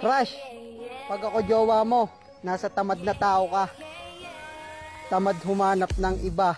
Crush, pag ako jowa mo, nasa tamad na tao ka. Tamad humanap ng iba.